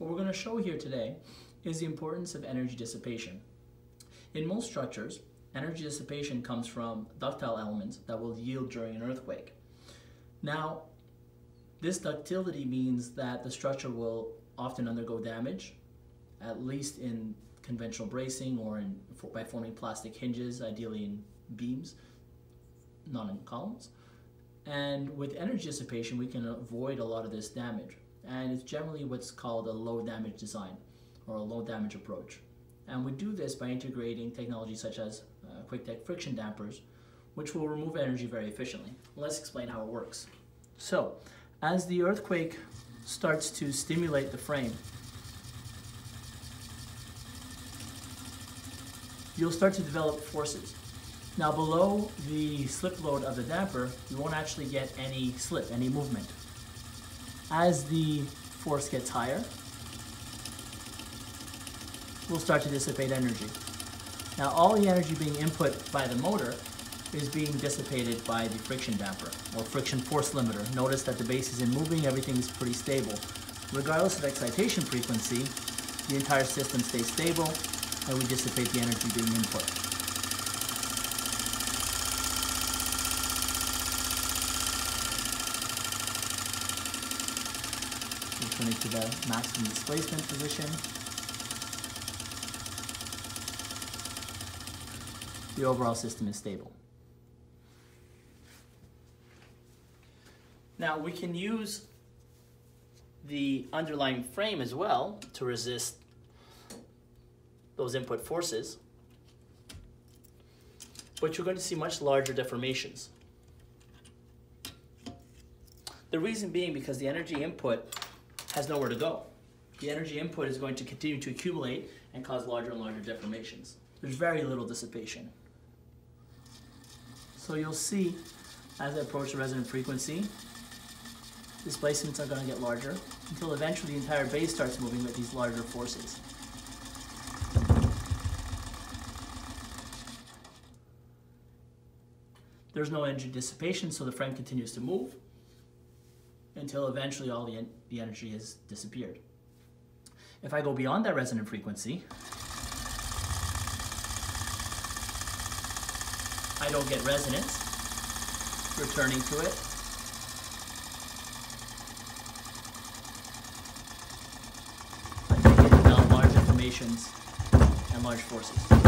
What we're going to show here today is the importance of energy dissipation. In most structures, energy dissipation comes from ductile elements that will yield during an earthquake. Now, this ductility means that the structure will often undergo damage, at least in conventional bracing or in, by forming plastic hinges, ideally in beams, not in columns. And with energy dissipation, we can avoid a lot of this damage and it's generally what's called a low damage design or a low damage approach. And we do this by integrating technologies such as uh, Quaketek friction dampers, which will remove energy very efficiently. Let's explain how it works. So, as the earthquake starts to stimulate the frame, you'll start to develop forces. Now below the slip load of the damper, you won't actually get any slip, any movement as the force gets higher, we'll start to dissipate energy. Now all the energy being input by the motor is being dissipated by the friction damper or friction force limiter. Notice that the base isn't moving, everything is pretty stable. Regardless of excitation frequency, the entire system stays stable and we dissipate the energy being input. Returning to the maximum displacement position. The overall system is stable. Now we can use the underlying frame as well to resist those input forces, but you're going to see much larger deformations. The reason being because the energy input has nowhere to go. The energy input is going to continue to accumulate and cause larger and larger deformations. There's very little dissipation. So you'll see as I approach the resonant frequency, displacements are going to get larger until eventually the entire base starts moving with these larger forces. There's no energy dissipation, so the frame continues to move until eventually all the, en the energy has disappeared. If I go beyond that resonant frequency, I don't get resonance, returning to it. I develop large deformations and large forces.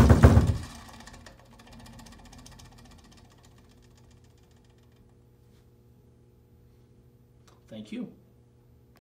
Thank you.